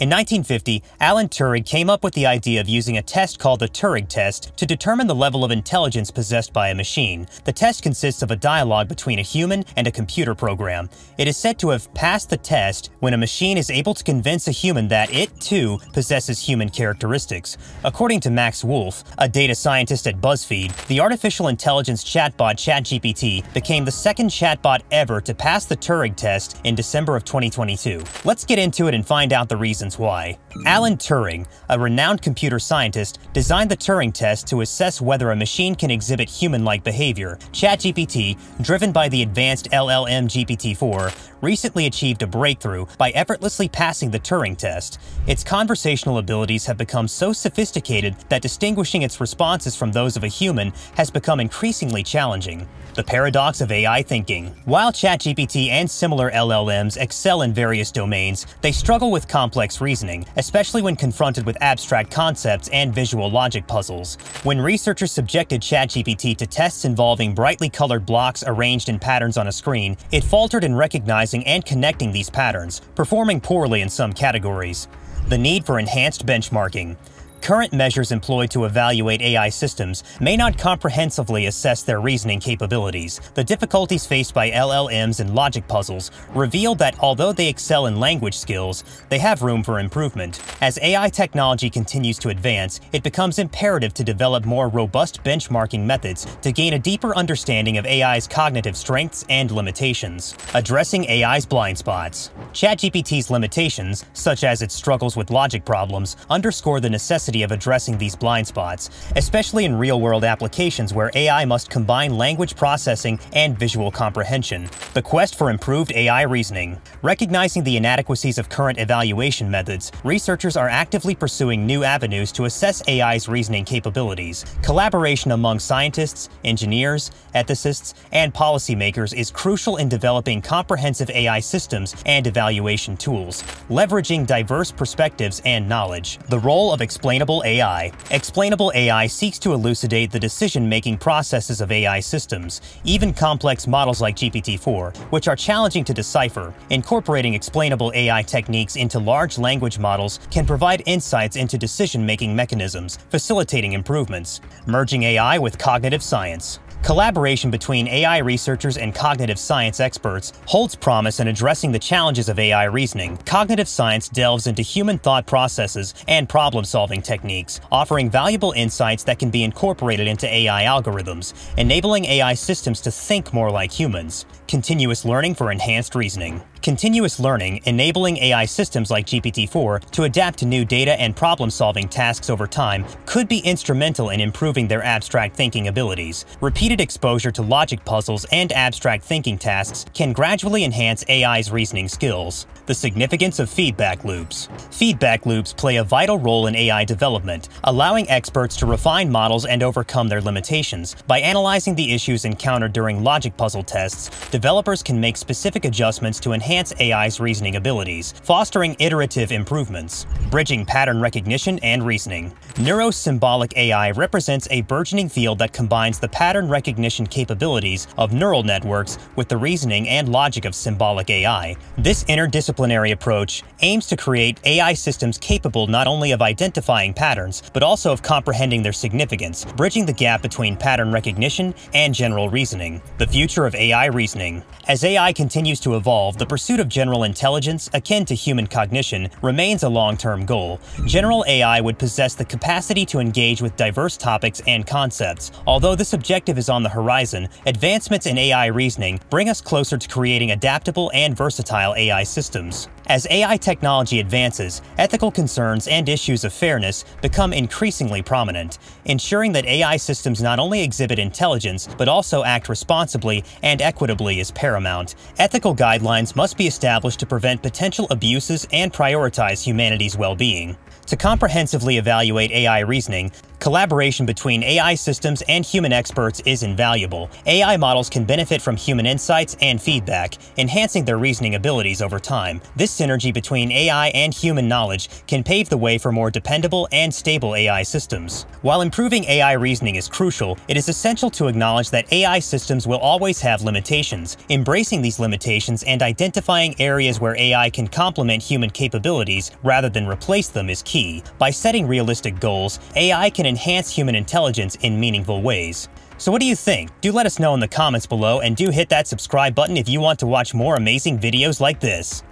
In 1950, Alan Turing came up with the idea of using a test called the Turing test to determine the level of intelligence possessed by a machine. The test consists of a dialogue between a human and a computer program. It is said to have passed the test when a machine is able to convince a human that it, too, possesses human characteristics. According to Max Woolf, a data scientist at BuzzFeed, the artificial intelligence chatbot ChatGPT became the second chatbot ever to pass the Turing test in December of 2022. Let's get into it and find out the reasons reasons why. Alan Turing, a renowned computer scientist, designed the Turing test to assess whether a machine can exhibit human-like behavior. ChatGPT, driven by the advanced LLM GPT-4, recently achieved a breakthrough by effortlessly passing the Turing test. Its conversational abilities have become so sophisticated that distinguishing its responses from those of a human has become increasingly challenging. The paradox of AI thinking. While ChatGPT and similar LLMs excel in various domains, they struggle with complex reasoning, especially when confronted with abstract concepts and visual logic puzzles. When researchers subjected ChatGPT to tests involving brightly colored blocks arranged in patterns on a screen, it faltered in recognizing and connecting these patterns, performing poorly in some categories. The need for enhanced benchmarking. Current measures employed to evaluate AI systems may not comprehensively assess their reasoning capabilities. The difficulties faced by LLMs in logic puzzles reveal that although they excel in language skills, they have room for improvement. As AI technology continues to advance, it becomes imperative to develop more robust benchmarking methods to gain a deeper understanding of AI's cognitive strengths and limitations. Addressing AI's blind spots. ChatGPT's limitations, such as its struggles with logic problems, underscore the necessity necessity of addressing these blind spots, especially in real-world applications where AI must combine language processing and visual comprehension. The quest for improved AI reasoning. Recognizing the inadequacies of current evaluation methods, researchers are actively pursuing new avenues to assess AI's reasoning capabilities. Collaboration among scientists, engineers, ethicists, and policymakers is crucial in developing comprehensive AI systems and evaluation tools, leveraging diverse perspectives and knowledge. The role of explaining Explainable AI. Explainable AI seeks to elucidate the decision-making processes of AI systems, even complex models like GPT-4, which are challenging to decipher. Incorporating explainable AI techniques into large language models can provide insights into decision-making mechanisms, facilitating improvements. Merging AI with cognitive science. Collaboration between AI researchers and cognitive science experts holds promise in addressing the challenges of AI reasoning. Cognitive science delves into human thought processes and problem-solving techniques, offering valuable insights that can be incorporated into AI algorithms, enabling AI systems to think more like humans. Continuous learning for enhanced reasoning. Continuous learning, enabling AI systems like GPT-4 to adapt to new data and problem-solving tasks over time, could be instrumental in improving their abstract thinking abilities. Repeated exposure to logic puzzles and abstract thinking tasks can gradually enhance AI's reasoning skills. The significance of feedback loops. Feedback loops play a vital role in AI development, allowing experts to refine models and overcome their limitations. By analyzing the issues encountered during logic puzzle tests, developers can make specific adjustments to enhance AI's reasoning abilities, fostering iterative improvements, bridging pattern recognition and reasoning. Neurosymbolic AI represents a burgeoning field that combines the pattern recognition capabilities of neural networks with the reasoning and logic of symbolic AI. This interdisciplinary approach aims to create AI systems capable not only of identifying patterns, but also of comprehending their significance, bridging the gap between pattern recognition and general reasoning. The future of AI reasoning. As AI continues to evolve, the pursuit of general intelligence, akin to human cognition, remains a long-term goal. General AI would possess the capacity to engage with diverse topics and concepts. Although this objective is on the horizon, advancements in AI reasoning bring us closer to creating adaptable and versatile AI systems. As AI technology advances, ethical concerns and issues of fairness become increasingly prominent, ensuring that AI systems not only exhibit intelligence, but also act responsibly and equitably is paramount. Ethical guidelines must be established to prevent potential abuses and prioritize humanity's well-being. To comprehensively evaluate AI reasoning, Collaboration between AI systems and human experts is invaluable. AI models can benefit from human insights and feedback, enhancing their reasoning abilities over time. This synergy between AI and human knowledge can pave the way for more dependable and stable AI systems. While improving AI reasoning is crucial, it is essential to acknowledge that AI systems will always have limitations. Embracing these limitations and identifying areas where AI can complement human capabilities rather than replace them is key. By setting realistic goals, AI can enhance human intelligence in meaningful ways. So what do you think? Do let us know in the comments below and do hit that subscribe button if you want to watch more amazing videos like this.